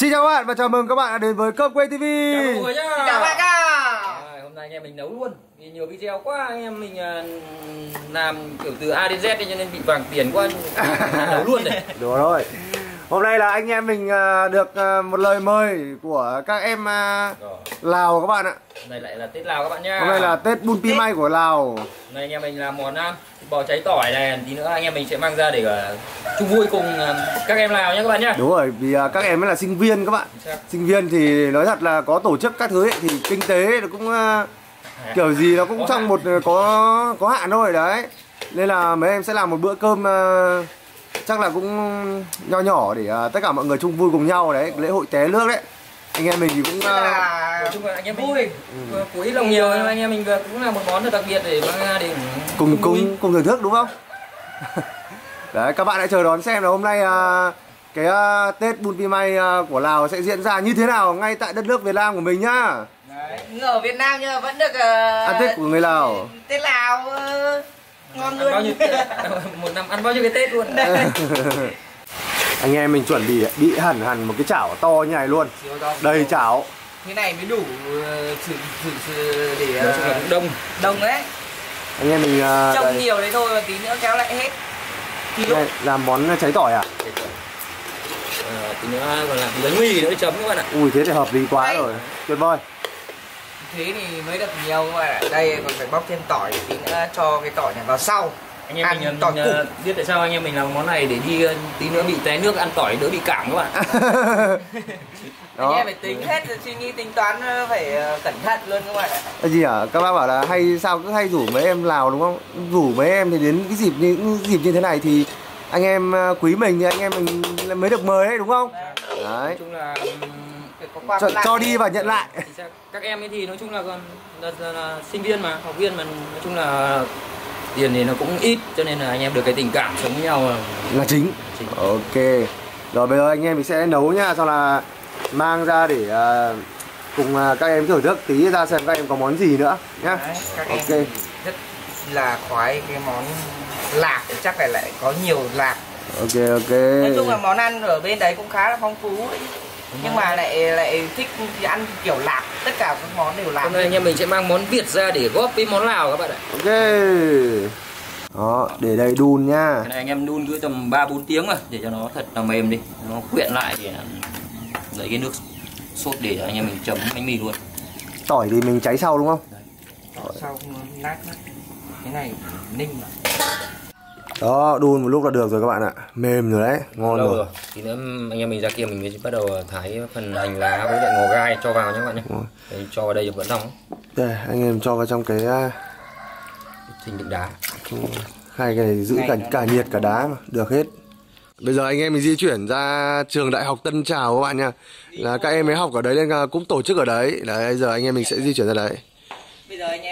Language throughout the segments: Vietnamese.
Xin chào các bạn và chào mừng các bạn đã đến với Cơm Quay TV. Chào mọi người nhá. Xin chào bạn cả. À, hôm nay anh em mình nấu luôn. Vì nhiều video quá anh em mình à, làm kiểu từ A đến Z đi cho nên bị vàng tiền quá nấu luôn này. Đúng rồi. Hôm nay là anh em mình à, được à, một lời mời của các em. Lào các bạn ạ. Hôm nay lại là Tết Lào các bạn nhá. Hôm nay là Tết Bun Pi May của Lào. Hôm nay anh em mình làm món thịt bò cháy tỏi này, tí nữa anh em mình sẽ mang ra để à, chung vui cùng à, các em Lào nhá các bạn nhá. Đúng rồi, vì à, các em ấy là sinh viên các bạn. Chắc. Sinh viên thì nói thật là có tổ chức các thứ ấy, thì kinh tế nó cũng à, kiểu gì nó cũng Có trong hạn. một ờ, có có hạn thôi đấy. Nên là mấy em sẽ làm một bữa cơm chắc là cũng nho nhỏ để tất cả mọi người chung vui cùng nhau đấy, lễ hội té nước đấy. Anh em mình thì cũng à, là Nói chung là anh em vui. Ừ. Của ít lòng nhiều nhưng mà anh em mình cũng là một món rất đặc biệt để mang ra để cùng cùng cùng thưởng thức đúng không? Đấy các bạn hãy chờ đón xem là hôm nay à, cái à, Tết Bun Pi May à, của Lào sẽ diễn ra như thế nào ngay tại đất nước Việt Nam của mình nhá. Đấy, ở Việt Nam nhưng mà vẫn được uh, Ăn Tết của người Lào. Tết Lào ờ, ngon Ăn luôn. bao nhiêu một năm ăn bao nhiêu cái Tết luôn. Anh em mình chuẩn bị bị hẳn hẳn một cái chảo to như này luôn. Đầy chảo. Thế này mới đủ sử sử sử để cũng đông. đông đấy. Anh em mình à, Trông đây, nhiều đấy thôi mà tí nữa kéo lại hết. Thì lúc đây, làm món cháy tỏi à? Ờ, tí nữa còn làm bánh mì nữa chấm các bạn ạ Ui thế thì hợp lý quá Đấy. rồi. Tuyệt vời. thế thì mới được nhiều các bạn ạ. Đây còn phải bóc thêm tỏi tí nữa cho cái tỏi này vào sau. Anh em Ăn mình tỏi ờ, củ. biết tại sao anh em mình làm món này để đi ờ, tí nữa bị té nước ăn tỏi đỡ bị cảm các bạn Anh Đó. em phải tính hết rồi suy nghĩ tính toán ờ, phải ờ, cẩn thận luôn các bạn ạ. Cái gì à? Các bác bảo là hay sao cứ hay rủ mấy em Lào đúng không? Rủ mấy em thì đến cái dịp những dịp như thế này thì anh em à, quý mình thì anh em mình mới được mời đấy đúng không? Đấy. nói chung là Cho, cho đi và nhận lại. các em ấy thì nói chung là còn là, là, là sinh viên mà học viên mà nói chung là tiền thì nó cũng ít cho nên là anh em được cái tình cảm sống với nhau là Là chính. chính. Ok. Rồi bây giờ anh em mình sẽ nấu nhá, sau là mang ra để à, cùng à, các em thưởng thức tí ra xem các em có món gì nữa nhá. Đấy, các Ok. em rất là khoái cái món lạc chắc là lại có nhiều lạc Ok ok. nói chung là món ăn ở bên đấy cũng khá là phong phú ấy. Nhưng mà lại lại thích thì ăn kiểu lạc tất cả các món đều lạc. Hôm nay anh em mình sẽ mang món Việt ra để góp với món Lào các bạn ạ. Ok. Đó, để đây đun nha. cái này anh em đun cứ tầm 3 4 tiếng mà để cho nó thật là mềm đi. Nó quyện lại thì lấy cái nước sốt để anh em mình chấm bánh mì luôn. Tỏi thì mình cháy sau đúng không? sau nó nát mất cái này ninh mà Đó, đun một lúc là được rồi các bạn ạ. Mềm rồi đấy, ngon lâu rồi. rồi thì nữa anh em mình ra kia mình mới bắt đầu thái phần hành lá với lại ngò gai cho vào nhé các bạn nhé Rồi. Đấy, cho vào đây vẫn nóng Đây, anh em cho vào trong cái à, trình đựng đá hai cái này giữ cả cả nhiệt cả đá mà, được hết. Bây giờ anh em mình di chuyển ra trường Đại học Tân Trào các bạn nha. Là các em ấy học ở đấy nên cũng tổ chức ở đấy. Đấy, bây giờ anh em mình sẽ di chuyển ra đấy. bây giờ anh em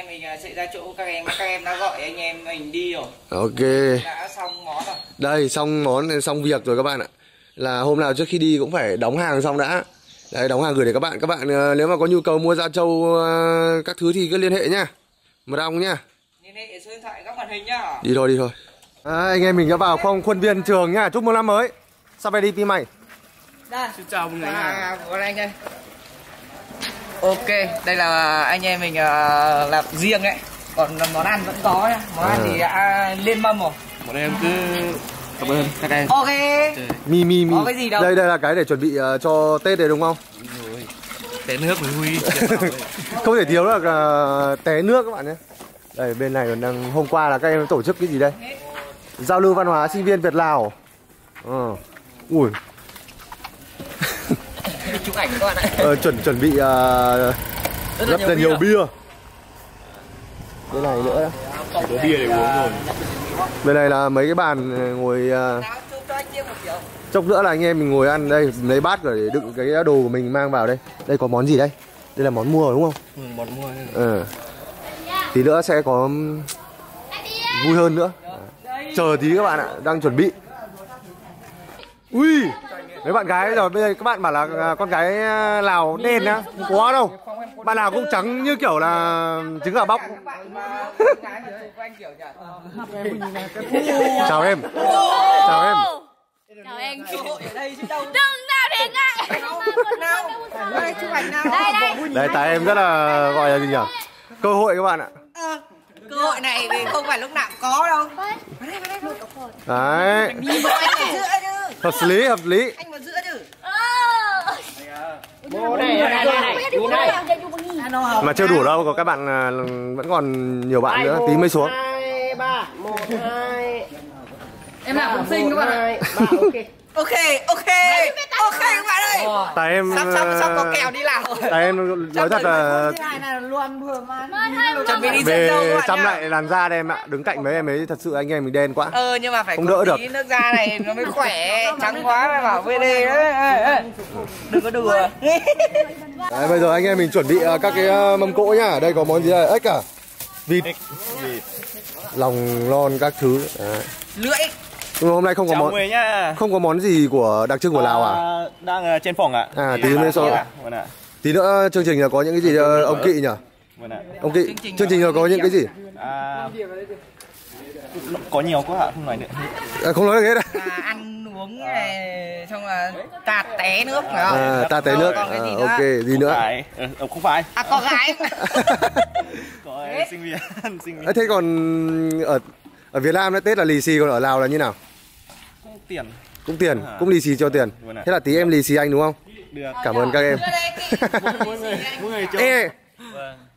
sẽ ra chỗ các em các em đã gọi anh em mình đi rồi Ok. đã xong món rồi Đây, xong món xong việc rồi các bạn ạ. Là hôm nào trước khi đi cũng phải đóng hàng xong đã. Đấy, đóng hàng gửi để các bạn. Các bạn ờ, nếu mà có nhu cầu mua da trâu ờ, các thứ thì cứ liên hệ nhá. Mật ong nhá. liên hệ số điện thoại các màn hình nhá Đi thôi, đi thôi. À, anh em mình đã vào phòng khuôn viên trường nhá. Chúc mừng năm mới. Sao về đi pi mày? đây xin chào mọi người à, của anh đây ok đây là anh em mình à, làm riêng đấy còn món ăn vẫn có nhá món ăn À. thì đã lên mâm rồi bọn em cứ cảm ơn các em ok Mi mi mi. Có cái gì đâu. Đây đây là cái để chuẩn bị ờ, cho Tết đấy đúng không? té nước với huy Không thể thiếu là ờ, té nước các bạn nhé. Đây bên này còn đang hôm qua là các em tổ chức cái gì đây? Giao lưu văn hóa sinh viên Việt Lào. Ờ. Ui, chụp ảnh các bạn ạ ờ, chuẩn chuẩn bị ờ, rất là nhiều bia. Bên này nữa. có bia để uống rồi Bên này là mấy cái bàn ờ, ngồi ờ, triệu chốc nữa là anh em mình ngồi ăn đây lấy bát để đựng cái đồ của mình mang vào đây. Đây có món gì đây? Đây là món mua rồi đúng không? ừ, bọn mua Ừ. Tí nữa sẽ có vui hơn nữa. Chờ tí các bạn ạ, đang chuẩn bị. Ui, mấy bạn gái rồi bây giờ các bạn bảo là à, con gái à, Lào đen á, không có đâu. Bạn nào cũng trắng như kiểu là trứng gà bóc. Chào em. Chào em. Chào anh cơ hội ở đây chứ đâu Đừng nào thế ngại Đây. Đây đây. Đây tại em rất là gọi là gì nhỉ? Cơ hội các bạn ạ. Cơ hội này thì không phải lúc nào cũng có đâu. Đấy, Nhìn vào anh ở giữa chứ. hợp lý hợp lý. Anh vào giữa chứ. Mà chưa đủ đâu, có các bạn à, vẫn còn nhiều bạn nữa, tí mới xuống. Em làm cũng xinh các bạn ạ. Ok, ok. Ok các bạn ơi. Tại em Sắp sắp sắp có à, kèo đi làm. Tại em nói thật là Chuẩn bị đi về chăm lại làn da đây em ạ, đứng cạnh mấy em ấy thật sự anh em mình đen quá. Ờ nhưng mà phải Không đỡ được. nước da này nó mới khỏe trắng quá mới bảo VD đấy đừng có đùa Đấy, bây giờ anh em mình chuẩn bị à, các cái à, mâm cỗ nhá. Đây có món gì đây? Ếch à? Vịt, lòng lon các thứ. Đấy. lưỡi Nhưng hôm nay không có Chào món nhá. không có món gì của đặc trưng của Lào à? À, đang ờ, trên phòng ạ. À, tí nữa sau- Vâng ạ. Tí nữa chương trình là có những cái gì ờ, ông Kỵ nhỉ? Vâng ạ. Ông Kỵ, chương trình là có những cái gì? À, có nhiều quá ạ, không nói nữa. À, không nói được hết à? à, ăn uống này xong là tạt té nước phải không À, ta té nước. còn cái À, gì nữa ok, gì Không nữa? phải. Ờ, không phải. à có gái Có sinh viên, sinh viên. À, thế còn ở ở Việt Nam đấy Tết là lì xì còn ở Lào là như nào? Không tiền. Cũng tiền, cũng lì xì cho tiền. Vâng. Thế là tí em lì xì anh đúng không? Được. Cảm ơn các em. Mỗi người, mỗi người cho. Ê,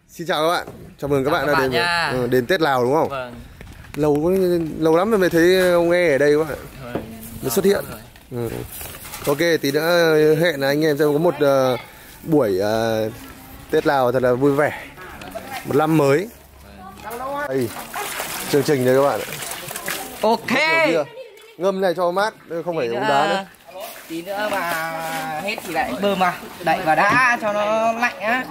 xin chào các bạn. Chào mừng các bạn các đã bạn đến ừ, đến Tết Lào đúng không? Vâng. Lâu lâu lắm rồi mới thấy ông nghe ở đây các bạn. Mới xuất hiện. Ừ. Ok, tí nữa hẹn là anh em sẽ có một ờ, buổi ờ, Tết Lào thật là vui vẻ. Một năm mới. Đây, chương trình đây các bạn. ạ. ok. Ngâm này cho mát, không phải uống đá nữa. tí nữa mà hết thì lại bơm mà đậy vào đá cho nó lạnh á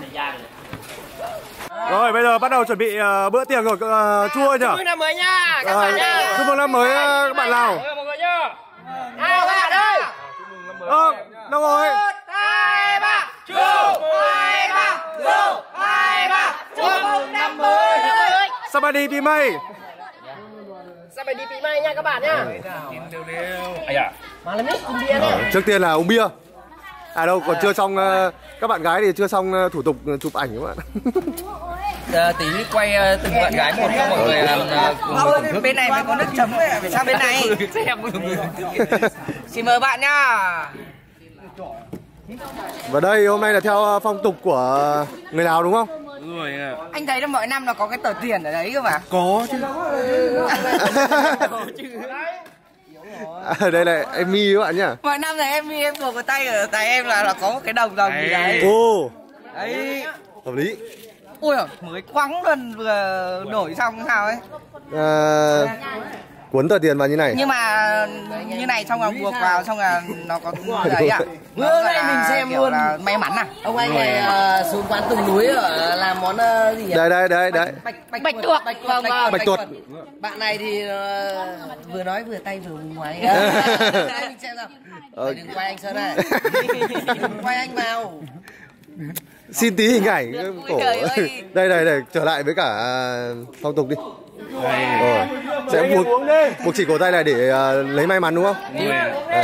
Rồi bây giờ bắt đầu chuẩn bị ờ, bữa tiệc rồi ờ, chua nhỉ? năm mới nha các Ờ, bạn nha chúc mừng năm mới ờ, các bạn Lào. mọi người nhá nào các bạn ơi Ờ, đâu rồi? một hai ba chúc hai ba chúc hai ba chúc mừng năm mới Sabadi Pimay. Sao phải đi bị may nha các bạn nhá Ờ, trước tiên là uống bia. À đâu còn chưa xong ờ, các bạn gái thì chưa xong ờ, thủ tục chụp ảnh các bạn. À, tí quay từng bạn gái một cho mọi người làm cùng thưởng thức. bên này phải có nước chấm ấy, phải sang bên này Xin mời bạn nhá Và đây hôm nay là theo phong tục của người Lào đúng không? Đúng rồi ạ. Anh thấy là mỗi năm nó có cái tờ tiền ở đấy cơ mà Có chứ. À, đây là em mi các bạn nhá. Mỗi năm này em em buộc cái tay ở tay em là là có một cái đồng đồng gì đấy Ồ, Đấy hợp lý. Ui giời, mới quăng lần vừa đổi xong sao ấy À, cuốn tờ tiền vào như này. Nhưng mà như này xong là buộc vào xong là nó có đấy ạ Bữa nay mình xem luôn là may mắn à Ông anh này ờ, xuống quán Tùng Núi ở làm món ờ, gì nhỉ? Đây đây đây đấy. Bạch bạch bạch tuộc. Bạch tuộc. Bạch tuộc. Bạn này thì ờ, vừa nói vừa tay vừa ngoài. Anh mình xem nào. Ờ. Đừng quay anh Sơn này. Đừng quay anh vào. Xin tí hình ảnh cái cổ. trời ơi. Đây đây đây trở lại với cả à, phong tục đi. Rồi. Sẽ buộc buộc chỉ cổ tay này để à, lấy may mắn đúng không?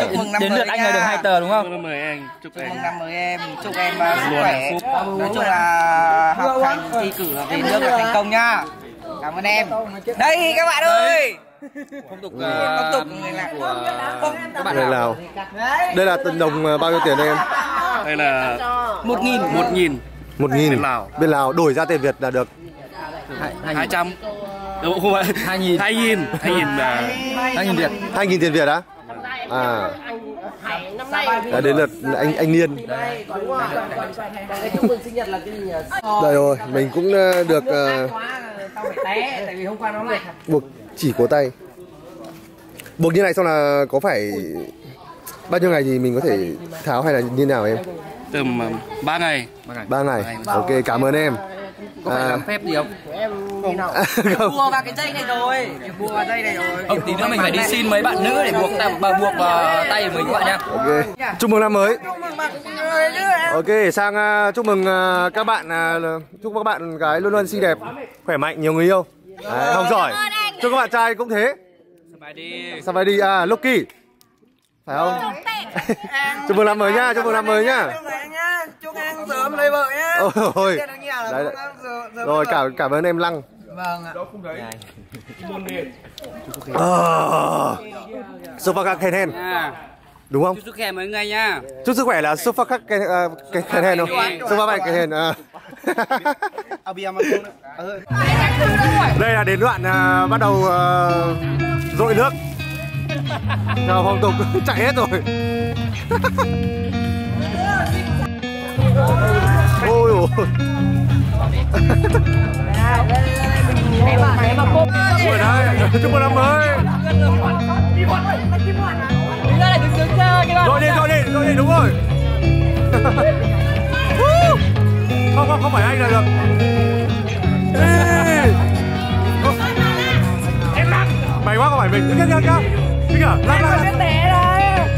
Chúc mừng năm Đến mới lượt anh này được hai tờ đúng không? Anh. Chúc mừng năm mới em, chúc em uh, sức khỏe Nói chung là học hành thi cử về nước là thành công nhá Cảm ơn em Đây các bạn ơi Phong tục Phong tục người lạ các bạn Người nào? Lào. Đây là từng đồng à, bao nhiêu tiền đây em? Đây là Một nghìn một nghìn, Một nghìn. Bên Lào. Bên Lào đổi ra tiền Việt là được. hai trăm. Đúng không ạ? Hai nghìn. Hai nghìn. Hai nghìn là Hai nghìn Việt. Hai nghìn tiền Việt á? À. Đã đến lượt anh anh Niên. Đây rồi, mình cũng à, được Tao phải té, tại vì hôm qua nó mệt buộc chỉ cổ tay. Buộc như này xong là có phải bao nhiêu ngày thì mình có thể tháo hay là như nào em? tầm ờ, ba ngày. Ba ngày. Ok, cảm ơn em. Có phải À. làm phép gì không? không. Bùa vào cái dây này rồi Bùa vào dây này rồi Ông tí nữa mình phải đi xin mấy bạn nữ để buộc tay, bà buộc vào tay của mình các bạn nhá. Ok. Chúc mừng năm mới. Chúc mừng bạn người chứ em Ok, sang à, chúc mừng à, các bạn à, chúc các bạn gái luôn luôn xinh đẹp, khỏe mạnh, nhiều người yêu. Đấy, học giỏi. Chúc các bạn trai cũng thế. Bài đi. Sao phải đi à, Loki. Phải không? chúc mừng năm mới nhá, chúc mừng năm mới nhá. Chúc em nhá Chúc em ăn sớm lấy vợ nhá ôi Đấy, rồi cảm cảm ơn em lăng. Vâng ạ. Ờ. sofa khắc khen hen. Đúng không? Chúc sức khỏe mọi người nha. Chúc sức khỏe là sofa khắc khen ờ, khen hen không? Sofa vậy khen hen à. À nữa. đây là đến đoạn à, bắt đầu à, dội nước Chờ phong tục chạy hết rồi. Ôi ôi. Chúc mừng chúc mừng năm mới. Rồi đi, rồi đi, rồi đi, đúng rồi. Không, không, không phải anh là được. Mày quá không phải mình, kìa kìa kìa à? Lan Lan Lan